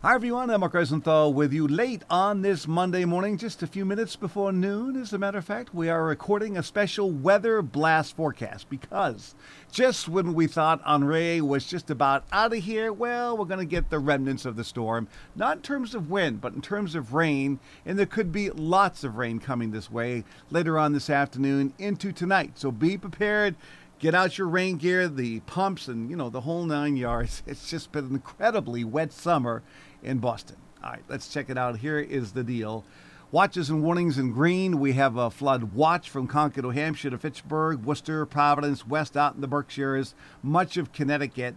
Hi everyone, I'm Mark Rosenthal with you late on this Monday morning, just a few minutes before noon. As a matter of fact, we are recording a special Weatherblast forecast because just when we thought Henri was just about out of here, well, we're going to get the remnants of the storm. Not in terms of wind, but in terms of rain, and there could be lots of rain coming this way later on this afternoon into tonight. So be prepared get out your rain gear, the pumps, and you know the whole nine yards. It's just been an incredibly wet summer in Boston. All right, let's check it out. Here is the deal. Watches and warnings in green. We have a flood watch from Concord, New Hampshire to Fitchburg, Worcester, Providence, west out in the Berkshires, much of Connecticut,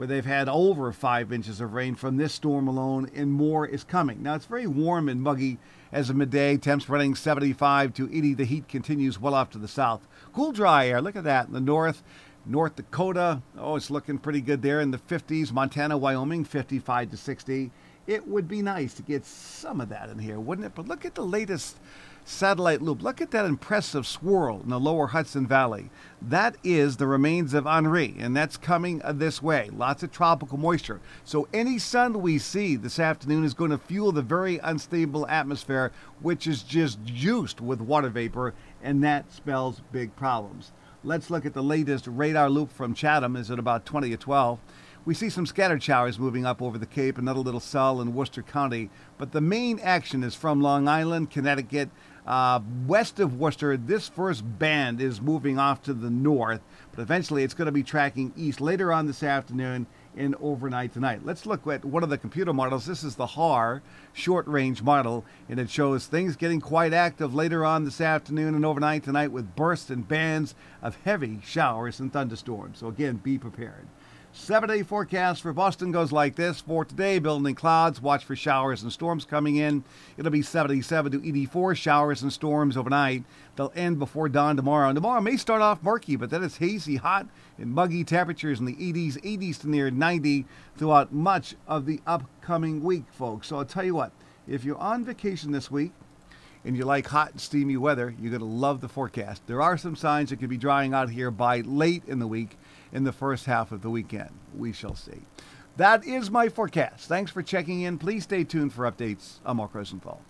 where they've had over five inches of rain from this storm alone, and more is coming. Now, it's very warm and muggy as of midday. Temps running 75 to 80. The heat continues well off to the south. Cool, dry air. Look at that in the north. North Dakota, oh, it's looking pretty good there in the 50s. Montana, Wyoming, 55 to 60. It would be nice to get some of that in here, wouldn't it? But look at the latest satellite loop. Look at that impressive swirl in the lower Hudson Valley. That is the remains of Henri, and that's coming this way. Lots of tropical moisture. So any sun we see this afternoon is going to fuel the very unstable atmosphere, which is just juiced with water vapor, and that spells big problems. Let's look at the latest radar loop from Chatham. Is at about 20 to 12. We see some scattered showers moving up over the Cape, another little cell in Worcester County. But the main action is from Long Island, Connecticut, uh, west of Worcester. This first band is moving off to the north, but eventually it's going to be tracking east later on this afternoon and overnight tonight. Let's look at one of the computer models. This is the HRRR short range model, and it shows things getting quite active later on this afternoon and overnight tonight with bursts and bands of heavy showers and thunderstorms. So, again, be prepared. Seven day forecast for Boston goes like this. For today, building clouds, watch for showers and storms coming in. It'll be 77 to 84 showers and storms overnight. They'll end before dawn tomorrow. And tomorrow may start off murky, but then it's hazy, hot, and muggy temperatures in the 80s, 80s to near 90 throughout much of the upcoming week, folks. So I'll tell you what, if you're on vacation this week, and you like hot and steamy weather, you're going to love the forecast. There are some signs it could be drying out here by late in the week in the first half of the weekend. We shall see. That is my forecast. Thanks for checking in. Please stay tuned for updates. I'm Mark Rosenthal.